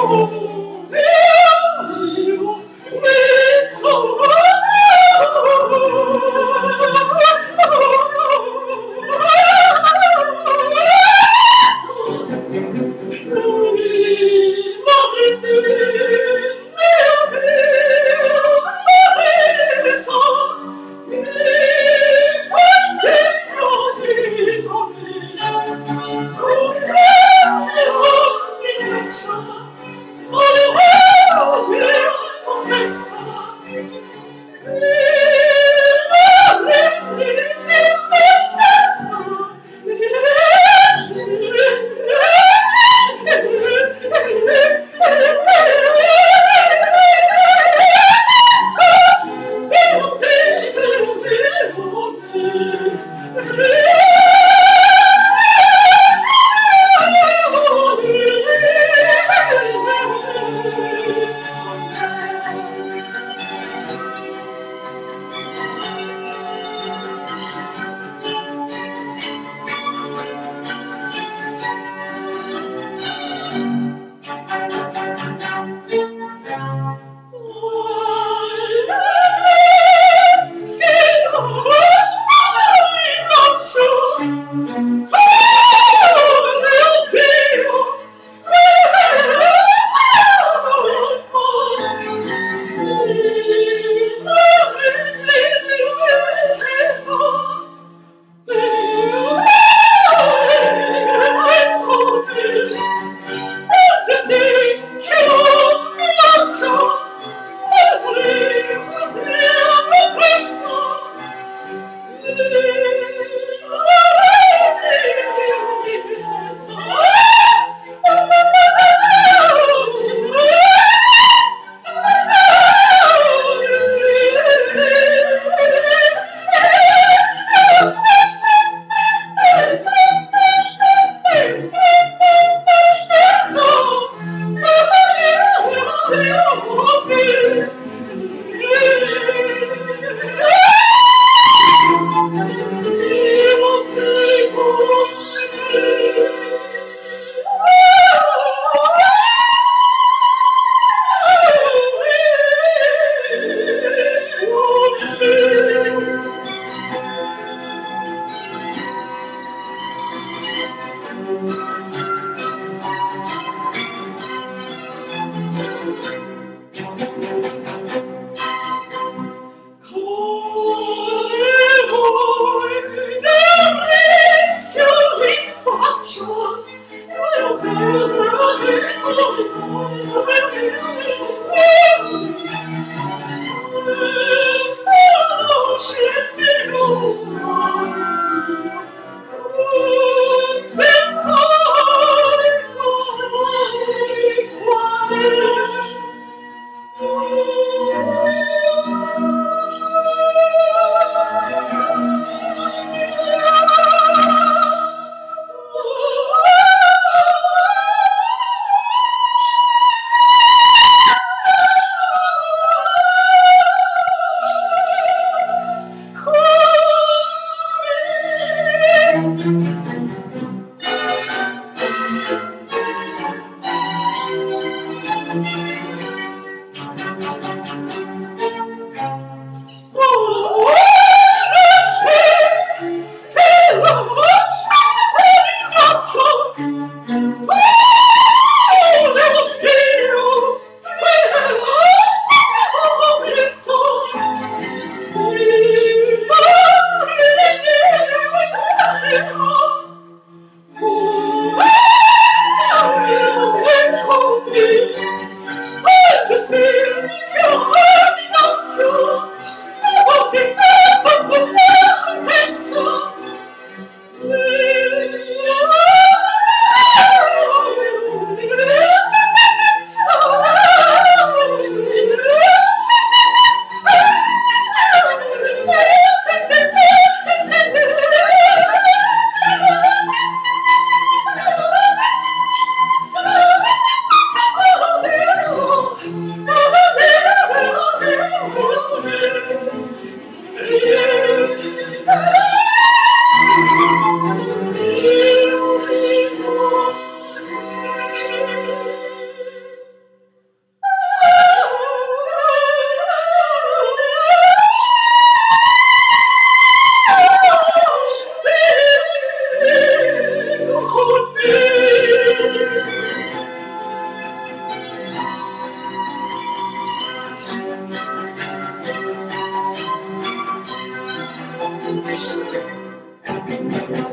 Oh! Música Oh, shit. Thank you.